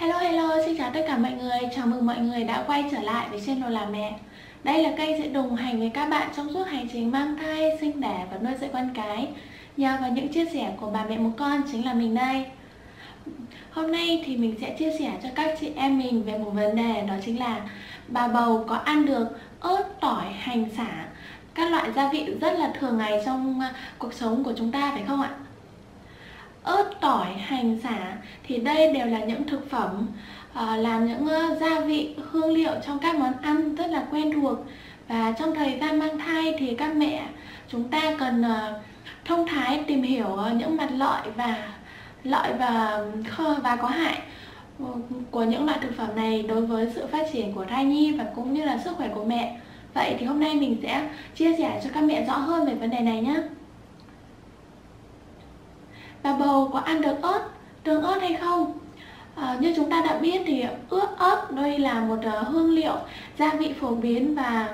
Hello hello, xin chào tất cả mọi người, chào mừng mọi người đã quay trở lại với channel làm mẹ. Đây là kênh sẽ đồng hành với các bạn trong suốt hành trình mang thai, sinh đẻ và nuôi dạy con cái. Nhờ vào những chia sẻ của bà mẹ một con chính là mình đây. Hôm nay thì mình sẽ chia sẻ cho các chị em mình về một vấn đề đó chính là Bà bầu có ăn được ớt, tỏi, hành, xả Các loại gia vị rất là thường ngày trong à, cuộc sống của chúng ta phải không ạ? Ớt, tỏi, hành, xả thì đây đều là những thực phẩm uh, làm những uh, gia vị, hương liệu trong các món ăn rất là quen thuộc và trong thời gian mang thai thì các mẹ chúng ta cần uh, thông thái tìm hiểu ờ, những mặt lợi và lợi và và có hại ừ, của những loại thực phẩm này đối với sự phát triển của thai nhi và cũng như là sức khỏe của mẹ. Vậy thì hôm nay mình sẽ chia sẻ cho các mẹ rõ hơn về vấn đề này nhé và bầu có ăn được ớt, tương ớt hay không? À, như chúng ta đã biết thì ướp ớt đây là một ờ, hương liệu gia vị phổ biến và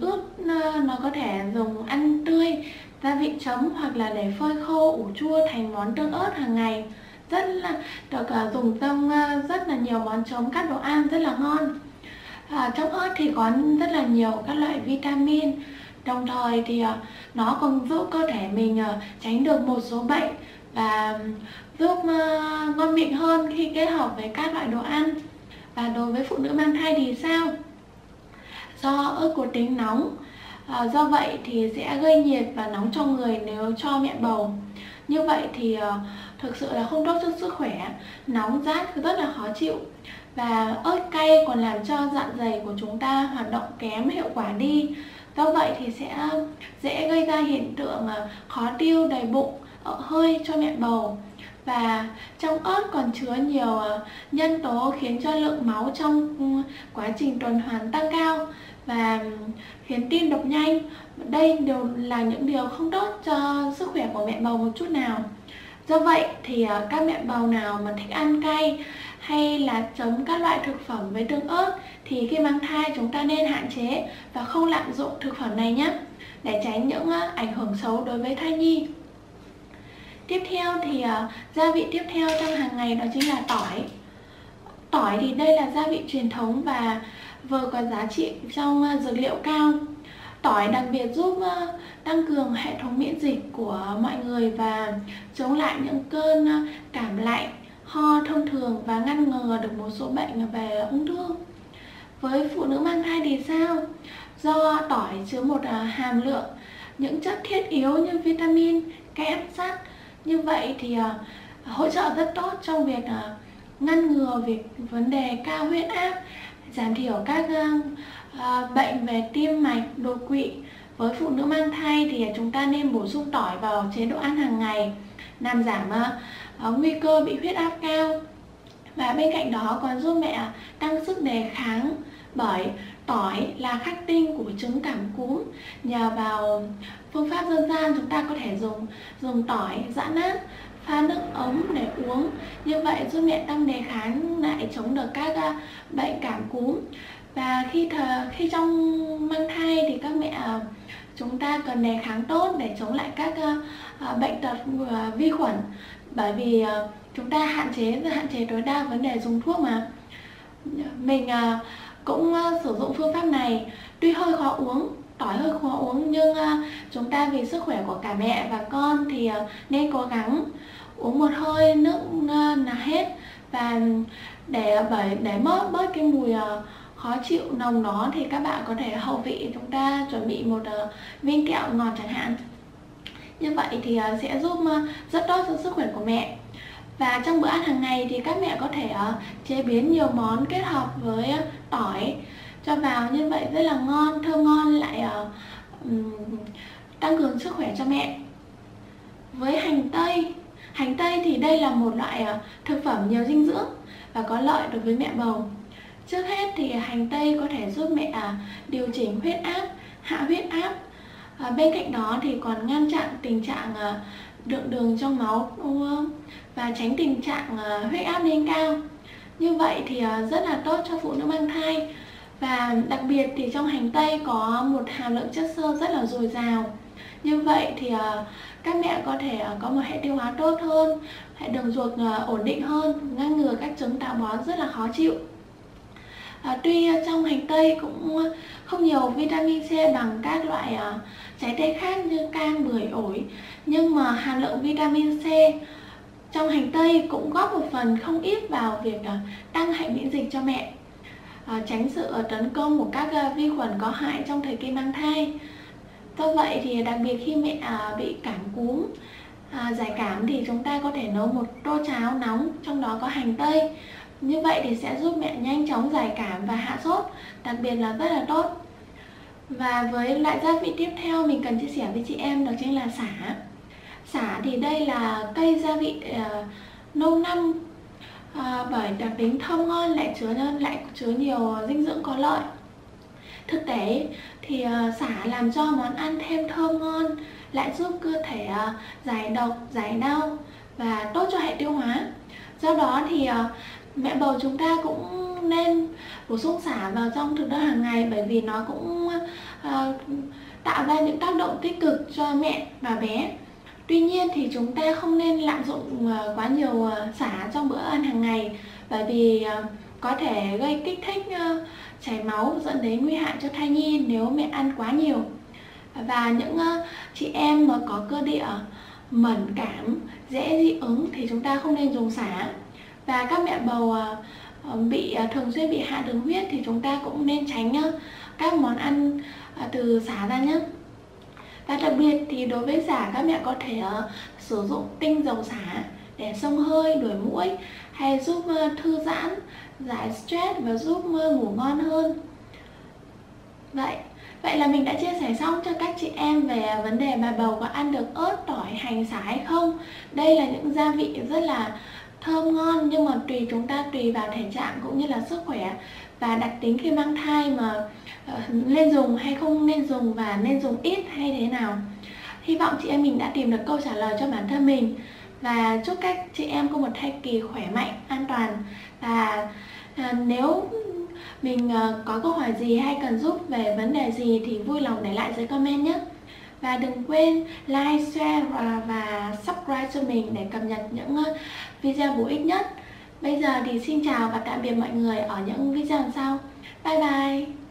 ướp ờ, nó có thể dùng ăn tươi gia vị chấm hoặc là để phơi khô ủ chua thành món tương ớt hàng ngày rất là được dùng trong rất là nhiều món chấm các đồ ăn rất là ngon à, trong ớt thì có rất là nhiều các loại vitamin đồng thời thì ờ, nó còn giúp cơ thể mình ờ, tránh được một số bệnh và giúp ngon miệng hơn khi kết hợp với các loại đồ ăn. Và đối với phụ nữ mang thai thì sao? Do ớt có tính nóng à, do vậy thì sẽ gây nhiệt và nóng cho người nếu cho mẹ bầu. Như vậy thì uh, thực sự là không tốt cho sức khỏe nóng rát rất là khó chịu. Và ớt cay còn làm cho dạ dày của chúng ta hoạt động kém hiệu quả đi do vậy thì sẽ, dễ gây ra hiện tượng à, khó tiêu đầy bụng ờ, hơi cho mẹ bầu. Và trong ớt còn chứa nhiều à, nhân tố khiến cho lượng máu trong ừ, quá trình tuần hoàn tăng cao. Và khiến tim đập nhanh. Đây đều là những điều không tốt cho sức khỏe của mẹ bầu một chút nào. Do vậy thì à, các mẹ bầu nào mà thích ăn cay hay là chấm các loại thực phẩm với tương ớt thì khi mang thai chúng ta nên hạn chế và không lạm dụng thực phẩm này nhé, để tránh những ờ, ảnh hưởng xấu đối với thai nhi. Tiếp theo thì ờ, gia vị tiếp theo trong hàng ngày đó chính là tỏi. Tỏi thì đây là gia vị truyền thống và vừa có giá trị trong ờ, dược liệu cao. Tỏi đặc biệt giúp tăng cường hệ thống miễn dịch của mọi người và chống lại những cơn cảm lạnh ho thông thường và ngăn ngừa được một số bệnh về ung thư. Với phụ nữ mang thai thì sao? Do tỏi chứa một à, hàm lượng, những chất thiết yếu như vitamin, kẽm, sắt. Như vậy thì à, hỗ trợ rất tốt trong việc à, ngăn ngừa việc vấn đề cao huyết áp, giảm thiểu các bệnh về tim mạch, đột quỵ. Với phụ nữ mang thai thì chúng ta nên bổ sung tỏi vào chế độ ăn hàng ngày làm giảm uh, nguy cơ bị huyết áp cao. Và bên cạnh đó còn giúp mẹ tăng sức đề kháng bởi tỏi là khắc tinh của chứng cảm cúm. Nhờ vào phương pháp dân gian chúng ta có thể dùng dùng tỏi giã nát pha nước ấm để uống. Như vậy giúp mẹ tăng đề kháng lại chống được các uh, bệnh cảm cúm. Và khi thờ, khi trong mang thai thì các mẹ uh, chúng ta cần đề kháng tốt để chống lại các ờ, ờ, bệnh tật ờ, vi khuẩn. Bởi vì chúng ta hạn chế hạn chế tối đa vấn đề dùng thuốc mà. Mình cũng sử dụng phương pháp này. Tuy hơi khó uống tỏi hơi khó uống nhưng chúng ta vì sức khỏe của cả mẹ và con thì nên cố gắng uống một hơi nước là hết. Và để bởi để bớt bớt cái mùi uh, khó chịu nồng đó thì các bạn có thể hậu vị chúng ta chuẩn bị một uh, viên kẹo ngọt chẳng hạn. Như vậy thì uh, sẽ giúp uh, rất tốt cho sức khỏe của mẹ. Và trong bữa ăn hàng ngày thì các mẹ có thể uh, chế biến nhiều món kết hợp với uh, tỏi cho vào. Như vậy rất là ngon thơm ngon lại uh, um, tăng cường sức khỏe cho mẹ. Với hành tây hành tây thì đây là một loại uh, thực phẩm nhiều dinh dưỡng và có lợi đối với mẹ bầu trước hết thì hành tây có thể giúp mẹ à, điều chỉnh huyết áp hạ huyết áp. À, bên cạnh đó thì còn ngăn chặn tình trạng à, lượng đường trong máu và tránh tình trạng à, huyết áp lên cao. Như vậy thì rất là tốt cho phụ nữ mang thai. Và đặc biệt thì trong hành tây có một hàm lượng chất xơ rất là dồi dào. Như vậy thì các mẹ có thể có một hệ tiêu hóa tốt hơn hệ đường ruột ổn định hơn ngăn ngừa các chứng táo bón rất là khó chịu à, tuy ờ, trong hành tây cũng ờ, không nhiều vitamin C bằng các loại à, trái cây khác như cam, bưởi, ổi. Nhưng mà hàm lượng vitamin C trong hành tây cũng góp một phần không ít vào việc à, tăng hệ miễn dịch cho mẹ. À, tránh sự tấn công của các à, vi khuẩn có hại trong thời kỳ mang thai. Do vậy thì đặc biệt khi mẹ à, bị cảm cúm à, giải cảm thì chúng ta có thể nấu một tô cháo nóng trong đó có hành tây như vậy thì sẽ giúp mẹ nhanh chóng giải cảm và hạ sốt đặc biệt là rất là tốt. Và với loại gia vị tiếp theo mình cần chia sẻ với chị em đó chính là xả xả thì đây là cây gia vị uh, lâu năm uh, bởi đặc tính thơm ngon lại chứa lại chứa nhiều dinh dưỡng có lợi. Thực tế thì ờ, uh, xả làm cho món ăn thêm thơm ngon lại giúp cơ thể uh, giải độc giải đau và tốt cho hệ tiêu hóa. Do đó thì uh, mẹ bầu chúng ta cũng nên bổ sung xả vào trong thực đơn hàng ngày bởi vì nó cũng uh, tạo ra những tác động tích cực cho mẹ và bé. Tuy nhiên thì chúng ta không nên lạm dụng uh, quá nhiều uh, xả trong bữa ăn hàng ngày bởi vì uh, có thể gây kích thích uh, chảy máu dẫn đến nguy hại cho thai nhi nếu mẹ ăn quá nhiều. Và những uh, chị em mà có cơ địa mẩn cảm dễ dị ứng thì chúng ta không nên dùng xả và các mẹ bầu à, ờ, bị à, thường xuyên bị hạ đường huyết thì chúng ta cũng nên tránh các món ăn à, từ xả ra nhé và đặc biệt thì đối với xả, các mẹ có thể ờ, sử dụng tinh dầu xả để xông hơi, đuổi mũi hay giúp thư giãn, giải stress và giúp ngủ ngon hơn. Vậy vậy là mình đã chia sẻ xong cho các chị em về vấn đề bà bầu có ăn được ớt, tỏi, hành xả hay không. Đây là những gia vị rất là thơm ngon nhưng mà tùy chúng ta tùy vào thể trạng cũng như là sức khỏe và đặc tính khi mang thai mà uh, nên dùng hay không nên dùng và nên dùng ít hay thế nào. Hy vọng chị em mình đã tìm được câu trả lời cho bản thân mình và chúc các chị em có một thai kỳ khỏe mạnh an toàn. Và uh, nếu mình uh, có câu hỏi gì hay cần giúp về vấn đề gì thì vui lòng để lại dưới comment nhé và đừng quên like, share và, và subscribe cho mình để cập nhật những ờ, video bổ ích nhất. Bây giờ thì xin chào và tạm biệt mọi người ở những video sau. Bye bye!